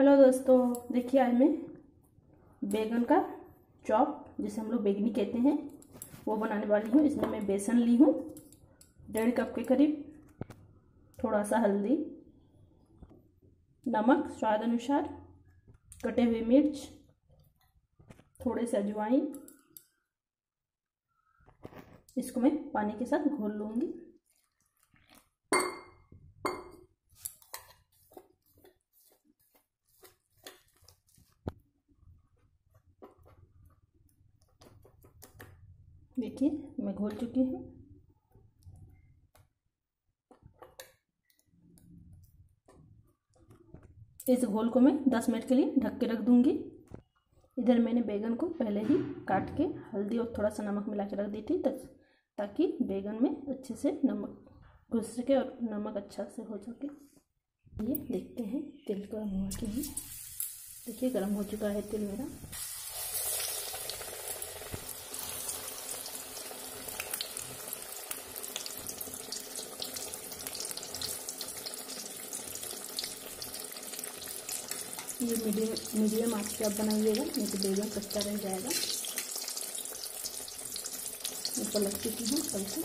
Hello दोस्तों, देखिए आज मैं बैगन का चॉप, जिसे हम लोग बैगनी कहते हैं, वो बनाने वाली हूँ। इसमें मैं बेसन ली हूँ, डेढ़ कप के करीब थोड़ा सा हल्दी, नमक, स्वाद अनुसार, कटे हुए मिर्च, थोड़े से अजवाइन, इसको मैं पानी के साथ घोल लूँगी। देखिए, मैं घोल चुकी हूँ। इस घोल को मैं 10 मिनट के लिए ढक के रख दूँगी। इधर मैंने बैगन को पहले ही काट के हल्दी और थोड़ा सा नमक मिला के रख दी थी ताकि बैगन में अच्छे से नमक घुस सके और नमक अच्छा से हो सके। ये देखते हैं, तेल गर्म हुआ कि नहीं। देखिए, गर्म हो चुका है तेल मेरा। ये मीडियम मीडियम आँच पे आप बनाइएगा, नहीं तो बैगन कच्चा रह जाएगा। मैं पलट चुकी हूँ, कल से।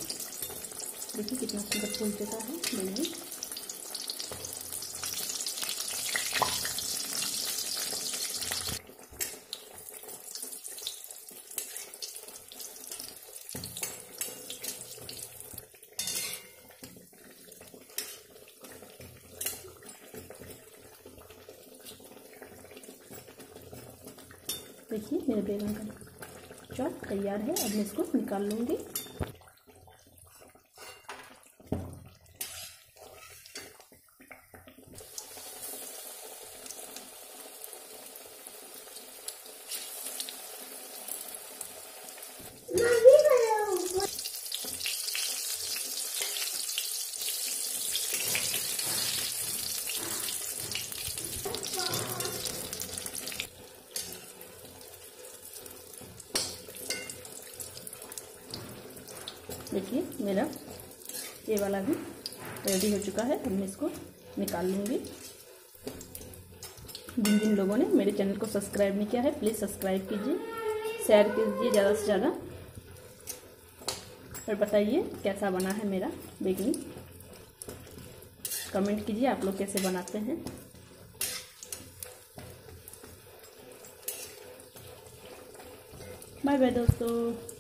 देखिए कितना सुंदर फूल देता है बैगन देखिए मेरे बैगन का चॉप तैयार है। अब मैं इसको निकाल लूँगी। देखिए, मेरा ये वाला भी रेडी हो चुका है। अब मैं इसको निकाल लूँगी। जिन जिन लोगों ने मेरे चैनल को सब्सक्राइब नहीं किया है प्लीज़ सब्सक्राइब कीजिए शेयर कीजिए ज़्यादा से ज़्यादा। और बताइए, कैसा बना है मेरा बेगनी कमेंट कीजिए, आप लोग कैसे बनाते हैं। बाय बाय दोस्तों।